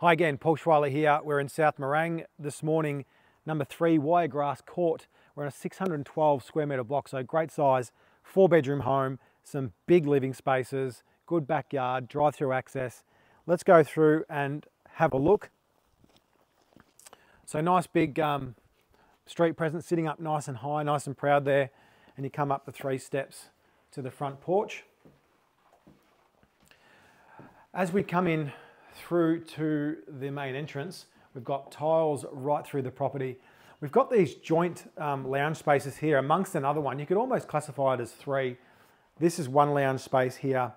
Hi again, Paul Schweiler here. We're in South Morang this morning, number three, Wiregrass Court. We're in a 612 square metre block, so great size, four bedroom home, some big living spaces, good backyard, drive through access. Let's go through and have a look. So nice big um, street presence sitting up nice and high, nice and proud there. And you come up the three steps to the front porch. As we come in through to the main entrance, we've got tiles right through the property. We've got these joint um, lounge spaces here amongst another one. You could almost classify it as three. This is one lounge space here.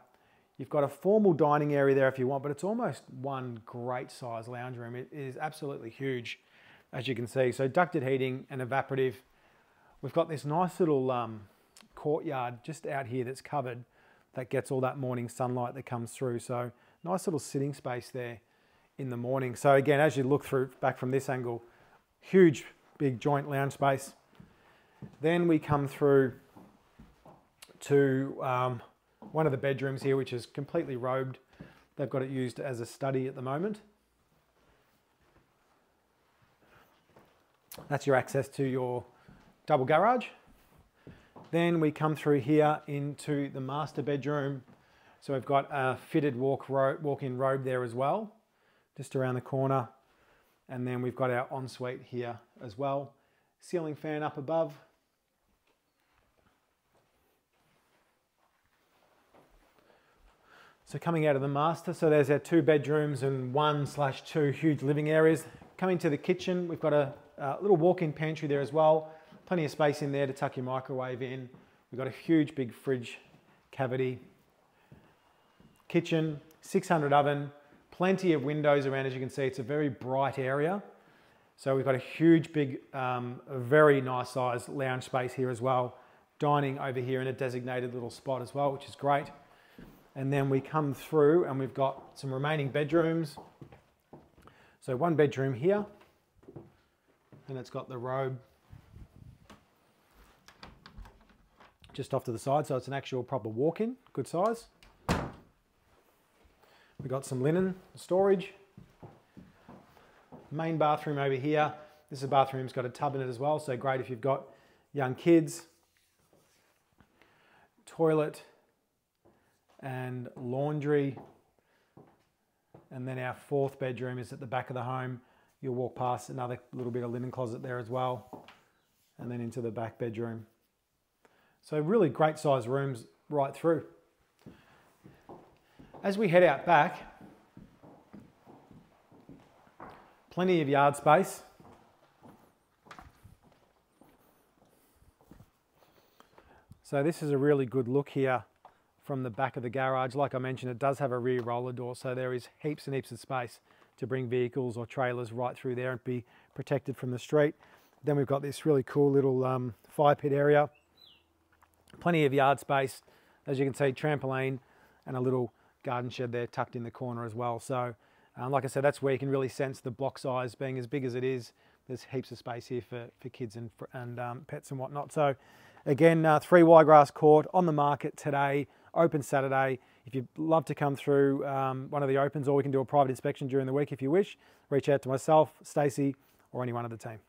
You've got a formal dining area there if you want, but it's almost one great size lounge room. It is absolutely huge, as you can see. So ducted heating and evaporative. We've got this nice little um, courtyard just out here that's covered that gets all that morning sunlight that comes through. So nice little sitting space there in the morning. So again, as you look through back from this angle, huge big joint lounge space. Then we come through to um, one of the bedrooms here, which is completely robed. They've got it used as a study at the moment. That's your access to your double garage. Then we come through here into the master bedroom. So we've got a fitted walk walk-in robe there as well, just around the corner. And then we've got our ensuite here as well. Ceiling fan up above. So coming out of the master, so there's our two bedrooms and one slash two huge living areas. Coming to the kitchen, we've got a, a little walk-in pantry there as well. Plenty of space in there to tuck your microwave in. We've got a huge big fridge cavity. Kitchen, 600 oven, plenty of windows around as you can see. It's a very bright area. So we've got a huge big, um, very nice size lounge space here as well. Dining over here in a designated little spot as well, which is great. And then we come through and we've got some remaining bedrooms. So one bedroom here, and it's got the robe just off to the side, so it's an actual proper walk-in, good size. We've got some linen storage. Main bathroom over here. This is a bathroom, it's got a tub in it as well, so great if you've got young kids. Toilet and laundry. And then our fourth bedroom is at the back of the home. You'll walk past another little bit of linen closet there as well. And then into the back bedroom. So really great size rooms right through. As we head out back, plenty of yard space. So this is a really good look here from the back of the garage. Like I mentioned, it does have a rear roller door, so there is heaps and heaps of space to bring vehicles or trailers right through there and be protected from the street. Then we've got this really cool little um, fire pit area Plenty of yard space, as you can see, trampoline and a little garden shed there tucked in the corner as well. So um, like I said, that's where you can really sense the block size being as big as it is. There's heaps of space here for, for kids and, and um, pets and whatnot. So again, uh, three Wiregrass Court on the market today, open Saturday. If you'd love to come through um, one of the opens or we can do a private inspection during the week if you wish, reach out to myself, Stacey, or anyone of the team.